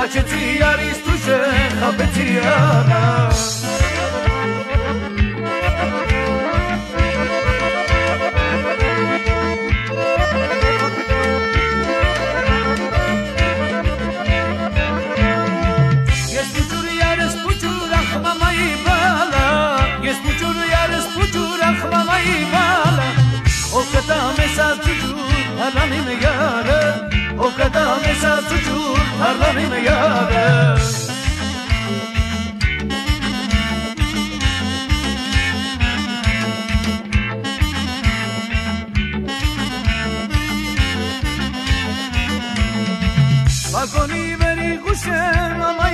ما چتی یاری توشه خبتی یارم O kadar mesaj tutur, alanım yarım O kadar mesaj tutur Βαγόνι με ρίγουσε, μαμά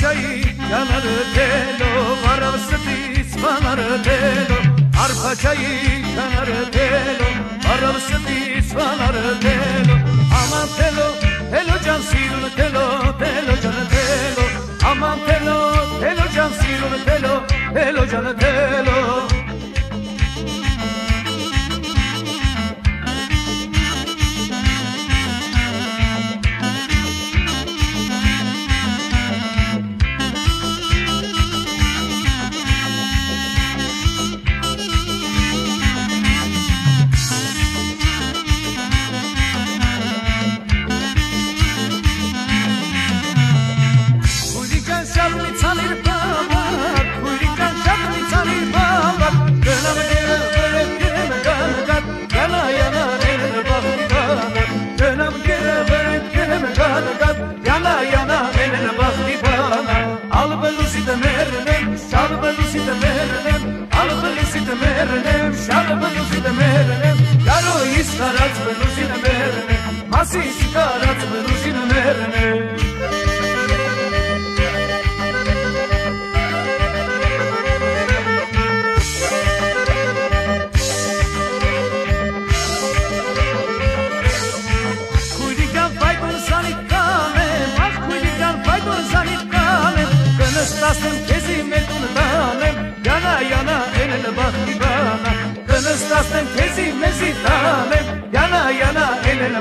çayı yanar telo Varal sıdis vanar telo Arpa çayı yanar telo Varal sıdis vanar telo telo Telo լուսի դմերնեմ, ալբը լուսի դմերնեմ, շալբը լուսի դմերնեմ, գարոյիս կարած բլուսի դմերնեմ, մասի շիկարած բլուսի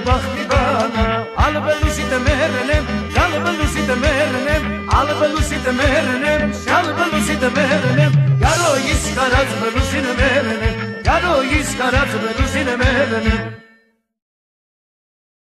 bahtı bana. Al ben merenem Al ben merenem Al ben merenem Al ben merenem Yaro iskaraz ben merenem Yaro iskaraz ben merenem